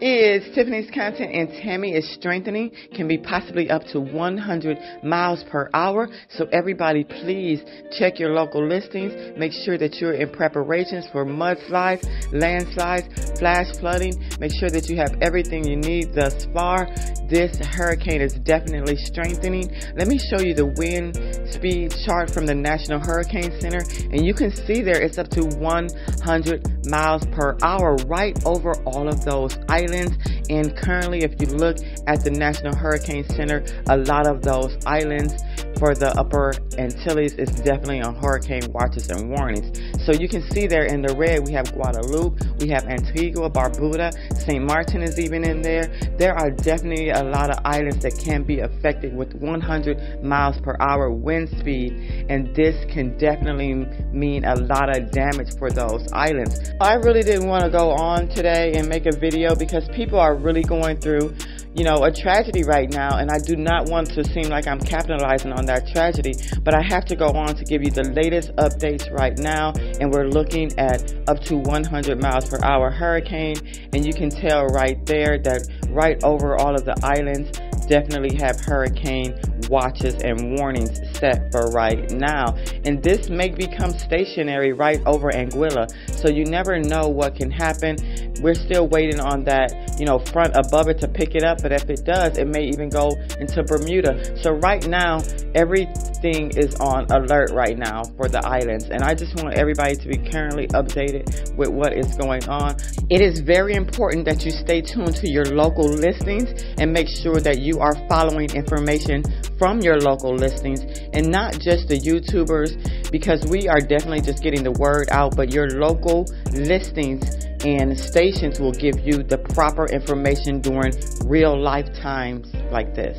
is Tiffany's content and Tammy is strengthening can be possibly up to 100 miles per hour. So everybody please check your local listings. Make sure that you're in preparations for mudslides, landslides, flash flooding. Make sure that you have everything you need thus far. This hurricane is definitely strengthening. Let me show you the wind speed chart from the National Hurricane Center and you can see there it's up to 100 miles per hour right over all of those islands. And currently, if you look at the National Hurricane Center, a lot of those islands for the upper Antilles is definitely on hurricane watches and warnings. So you can see there in the red, we have Guadeloupe, we have Antigua, Barbuda, St. Martin is even in there. There are definitely a lot of islands that can be affected with 100 miles per hour wind speed, and this can definitely mean a lot of damage for those islands. I really didn't want to go on today and make a video because people are really going through you know, a tragedy right now, and I do not want to seem like I'm capitalizing on that tragedy, but I have to go on to give you the latest updates right now, and we're looking at up to 100 miles per hour hurricane, and you can tell right there that right over all of the islands definitely have hurricane watches and warnings set for right now. And this may become stationary right over Anguilla, so you never know what can happen. We're still waiting on that, you know, front above it to pick it up, but if it does, it may even go into Bermuda. So right now, everything is on alert right now for the islands, and I just want everybody to be currently updated with what is going on. It is very important that you stay tuned to your local listings and make sure that you are following information from your local listings and not just the YouTubers because we are definitely just getting the word out, but your local listings and stations will give you the proper information during real life times like this.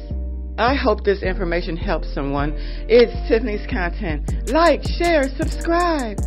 I hope this information helps someone. It's Tiffany's content. Like, share, subscribe.